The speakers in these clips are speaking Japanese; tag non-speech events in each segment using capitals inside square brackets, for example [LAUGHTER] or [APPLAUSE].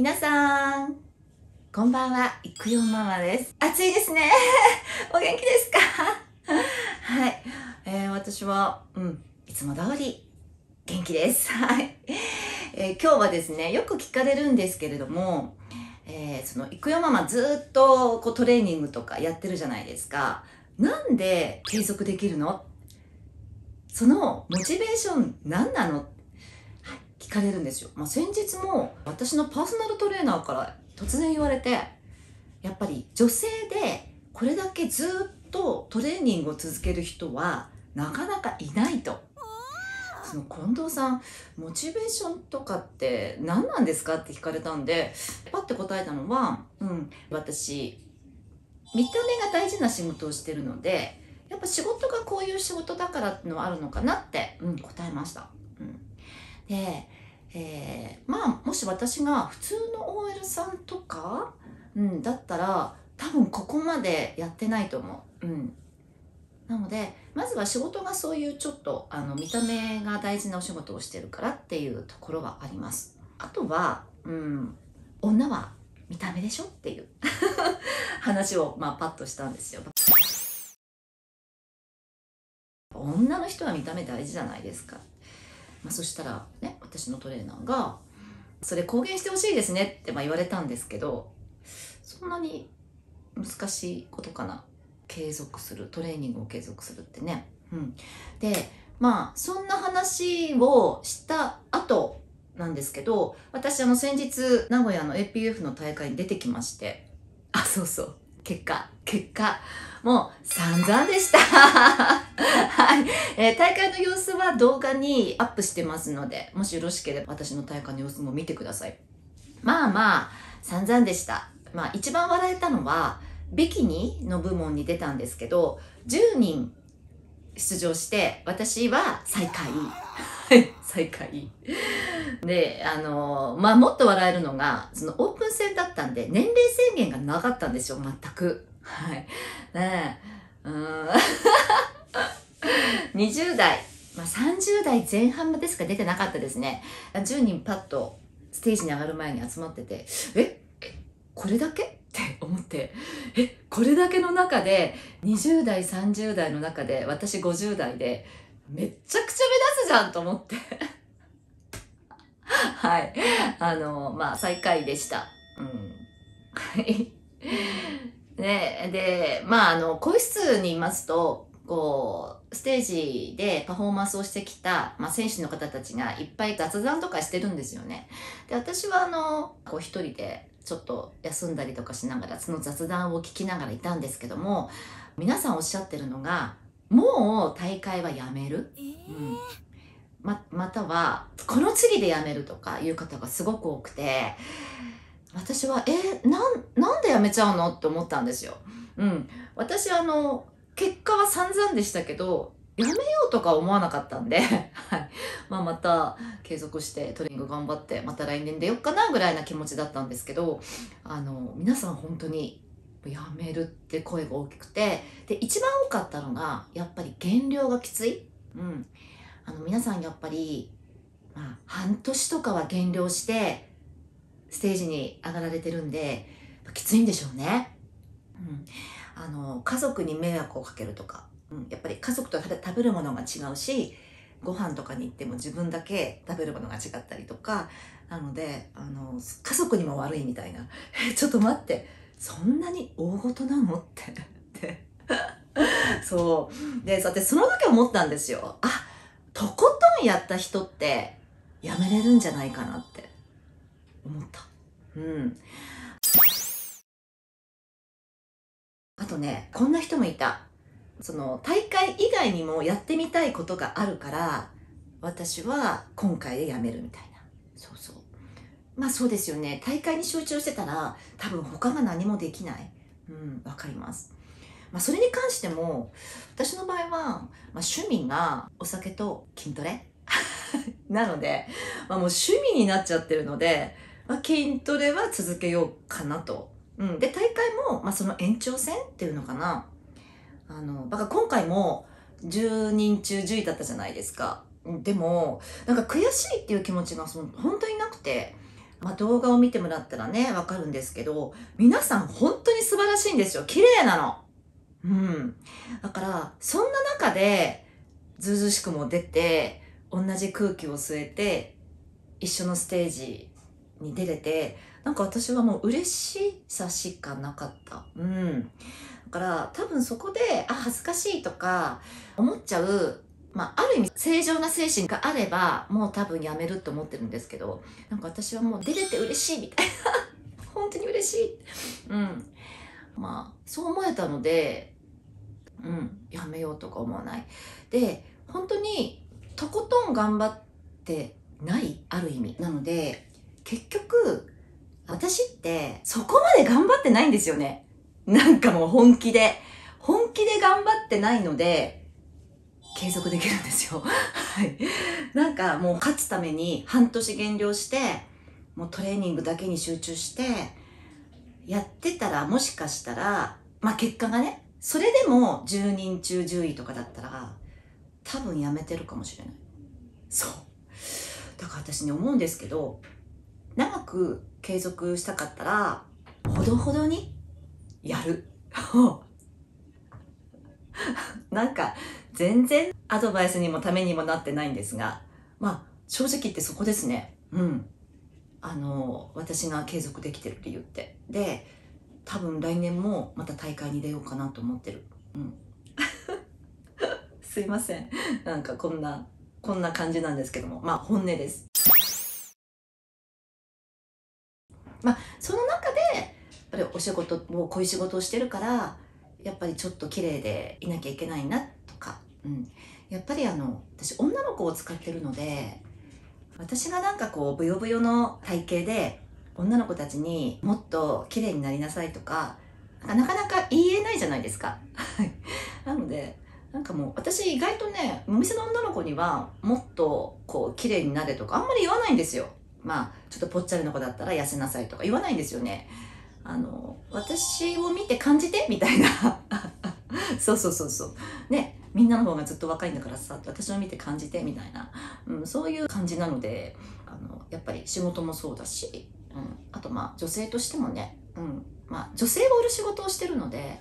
皆さん、こんばんは、いくよママです。暑いですね。[LAUGHS] お元気ですか？[LAUGHS] はい、えー私は、うん、いつも通り元気です。[LAUGHS] はい、えー今日はですね、よく聞かれるんですけれども、えーその、いくよママずっとこうトレーニングとかやってるじゃないですか。なんで継続できるの？そのモチベーション何なの？はい聞かれるんですよ。まあ、先日も私のパーソナルトレーナーから突然言われて、やっぱり女性でこれだけずっとトレーニングを続ける人はなかなかいないと。その近藤さん、モチベーションとかって何なんですか？って聞かれたんで、パッて答えたのは、うん、私、見た目が大事な仕事をしてるので、やっぱ仕事がこういう仕事だからってのはあるのかなって、うん、答えました。うん、で、えーまあもし私が普通の OL さんとか、うん、だったら多分ここまでやってないと思う。うん、なのでまずは仕事がそういうちょっとあの見た目が大事なお仕事をしてるからっていうところはあります。あとは、うん、女は見た目でしょっていう [LAUGHS] 話を、まあ、パッとしたんですよ。女の人は見た目大事じゃないですか。まあ、そしたらね、私のトレーナーが、それ公言してほしいですねってまあ言われたんですけど、そんなに難しいことかな。継続する、トレーニングを継続するってね。うん。で、まあ、そんな話をした後なんですけど、私あの先日、名古屋の APF の大会に出てきまして、あ、そうそう。結果、結果、もう散々でした。[LAUGHS] はい、えー大会の様子は動画にアップしてますので、もしよろしければ私の大会の様子も見てください。まあまあ、散々でした。まあ一番笑えたのは、ビキニの部門に出たんですけど、10人出場して、私は最下位。最下位。で、あのまあもっと笑えるのが、そのオープン戦だったんで、年齢制限がなかったんですよ、全く。はい。ねえ。うん。[LAUGHS] 20代、まあ、30代前半までしか出てなかったですね。10人パッとステージに上がる前に集まってて、えこれだけ？って思って、え、これだけの中で、20代、30代の中で、私50代で、めっちゃくちゃ目立つじゃんと思って。[LAUGHS] はい。あの、まあ、最下位でした。うん。はい。ね、で、まあ、あの、更衣室にいますと、こう、ステージでパフォーマンスをしてきた、まあ、選手の方たちがいっぱい雑談とかしてるんですよね。で、私はあの、こう一人でちょっと休んだりとかしながら、その雑談を聞きながらいたんですけども、皆さんおっしゃってるのが、もう大会はやめる。うんま、または、この次でやめるとかいう方がすごく多くて、私は、え、なん、なんでやめちゃうのって思ったんですよ。うん。私あの、結果は散々でしたけど、やめようとか思わなかったんで、[LAUGHS] はい。まあまた継続してトレーニング頑張って、また来年出ようかなぐらいな気持ちだったんですけど、あの、皆さん本当にやめるって声が大きくて、で、一番多かったのが、やっぱり減量がきつい。うん。あの、皆さんやっぱり、まあ、半年とかは減量して、ステージに上がられてるんで、きついんでしょうね。うん。あの、家族に迷惑をかけるとか、うん、やっぱり家族と食べるものが違うし、ご飯とかに行っても自分だけ食べるものが違ったりとか、なので、あの、家族にも悪いみたいな。[LAUGHS] ちょっと待って、そんなに大事なの？って。そう。で、さて、その時思ったんですよ。あ、とことんやった人って、やめれるんじゃないかなって、思った。うん。あとね、こんな人もいた。その、大会以外にもやってみたいことがあるから、私は今回でやめるみたいな。そうそう。まあそうですよね。大会に集中してたら、多分他が何もできない。うん、わかります。まあそれに関しても、私の場合は、まあ、趣味がお酒と筋トレ？[LAUGHS] なので、まあもう趣味になっちゃってるので、まあ筋トレは続けようかなと。うん。で、大会も、まあその延長戦っていうのかな。あの、だから今回も10人中10位だったじゃないですか。でも、なんか悔しいっていう気持ちがその本当になくて、まあ、動画を見てもらったらね、わかるんですけど、皆さん本当に素晴らしいんですよ。綺麗なの。うん。だから、そんな中で、ずうずしくも出て、同じ空気を吸えて、一緒のステージに出れて、なんか私はもう嬉しさしかなかった。うん。だから多分そこで、あ、恥ずかしいとか思っちゃうまあ、ある意味正常な精神があればもう多分やめると思ってるんですけどなんか私はもう出れて嬉しいみたいな。[LAUGHS] 本当に嬉しい。うん。まあそう思えたのでうんやめようとか思わない。で本当にとことん頑張ってないある意味。なので結局私ってそこまで頑張ってないんですよね。なんかもう本気で。本気で頑張ってないので継続できるんですよ。[LAUGHS] はい。なんかもう勝つために半年減量して、もうトレーニングだけに集中して、やってたらもしかしたら、まあ結果がね、それでも10人中10位とかだったら、多分やめてるかもしれない。そう。だから私ね思うんですけど、長く継続したかったら、ほどほどにやる。[LAUGHS] なんか、全然アドバイスにもためにもなってないんですが、まあ、正直言ってそこですね。うん。あの、私が継続できてる理由って。で、多分来年もまた大会に出ようかなと思ってる。うん。[LAUGHS] すいません。なんかこんな、こんな感じなんですけども。まあ、本音です。まあ、その中で、やっぱりお仕事を、こういう仕事をしてるから、やっぱりちょっと綺麗でいなきゃいけないなとか、うん、やっぱりあの私女の子を使ってるので私がなんかこうブヨブヨの体型で女の子たちにもっと綺麗になりなさいとかなかなか言えないじゃないですか。[LAUGHS] なのでなんかもう私意外とねお店の女の子にはもっとこう綺麗になれとかあんまり言わないんですよ。まあちょっとぽっちゃりの子だったら痩せなさいとか言わないんですよね。あの私を見て感じてみたいな [LAUGHS] そうそうそうそうねみんなの方がずっと若いんだからさ私を見て感じてみたいな、うん、そういう感じなのであのやっぱり仕事もそうだし、うん、あとまあ女性としてもね、うんまあ、女性を売る仕事をしてるので、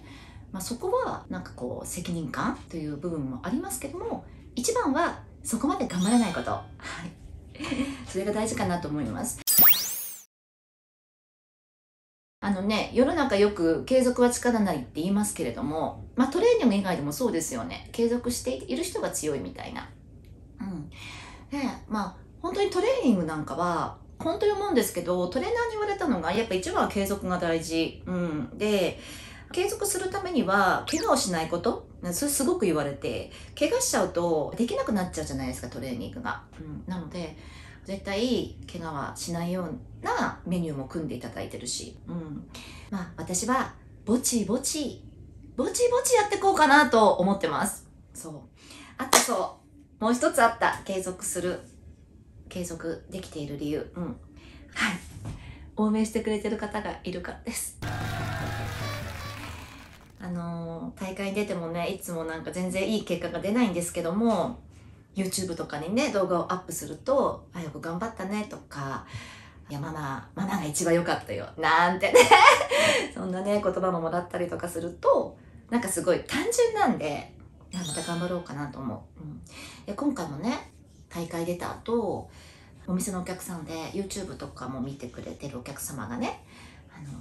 まあ、そこはなんかこう責任感という部分もありますけども一番はそこまで頑張らないこと。はい。それが大事かなと思います。あのね、世の中よく継続は力なりって言いますけれども、まあトレーニング以外でもそうですよね。継続している人が強いみたいな。うん。で、まあ本当にトレーニングなんかは、本当に思うんですけど、トレーナーに言われたのが、やっぱ一番は継続が大事。うん。で、継続するためには、怪我をしないこと。それすごく言われて、怪我しちゃうとできなくなっちゃうじゃないですか、トレーニングが。うん。なので、絶対怪我はしないようなメニューも組んでいただいてるし、うん。まあ私はぼちぼち、ぼちぼちやってこうかなと思ってます。そう。あとそう、もう一つあった。継続する。継続できている理由。うん。はい。応援してくれてる方がいるからです。あのー、大会に出てもね、いつもなんか全然いい結果が出ないんですけども、YouTube とかにね動画をアップすると「あよく頑張ったね」とか「いやママママが一番良かったよ」なんてね。そんなね言葉ももらったりとかするとなんかすごい単純なんでまた頑張ろうかなと思う、うん、で今回もね大会出た後お店のお客さんで YouTube とかも見てくれてるお客様がねあの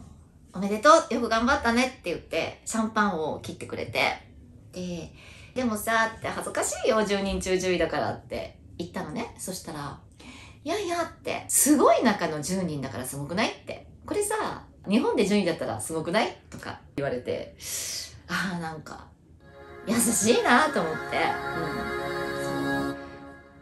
おめでとうよく頑張ったねって言ってシャンパンを切ってくれてででもさ、って恥ずかしいよ、10人中10位だからって言ったのね。そしたら、いやいやって、すごい中の10人だからすごくないって。これさ、日本で順位だったらすごくない？とか言われて、ああ、なんか、優しいなと思って。うん。そう。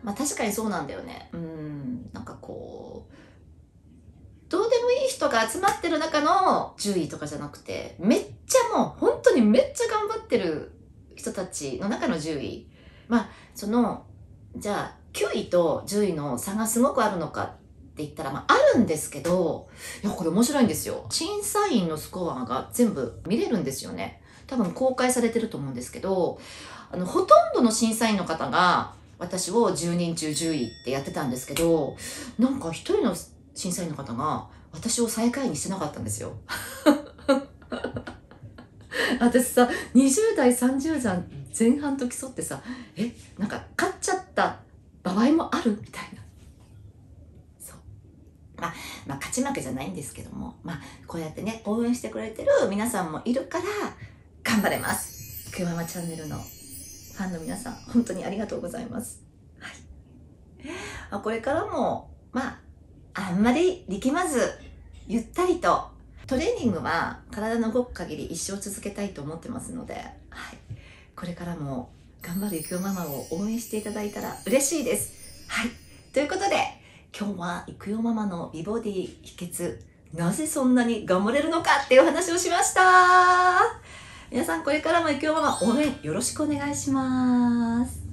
まあ確かにそうなんだよね。うん。なんかこう、どうでもいい人が集まってる中の10位とかじゃなくて、めっちゃもう本当にめっちゃ頑張ってる人たちの中の10位。まあ、その、じゃあ、9位と10位の差がすごくあるのかって言ったら、まあ、あるんですけど、いや、これ面白いんですよ。審査員のスコアが全部見れるんですよね。多分公開されてると思うんですけど、あの、ほとんどの審査員の方が、私を10人中10位ってやってたんですけど、なんか一人の審査員の方が私を最下位にしてなかったんですよ。[LAUGHS] 私さ20代30代前半と競ってさえなんか勝っちゃった場合もあるみたいな。そう。まあまあ勝ち負けじゃないんですけどもまあこうやってね応援してくれてる皆さんもいるから頑張れます。くよママチャンネルのファンの皆さん本当にありがとうございます。はい。これからもまああんまり力まずゆったりとトレーニングは体の動く限り一生続けたいと思ってますので、はい、これからも頑張るゆきおママを応援していただいたら嬉しいです。はい。ということで、今日はゆくよママの美ボディ秘訣、なぜそんなに頑張れるのかっていう話をしました。皆さんこれからもゆきおママ応援よろしくお願いします。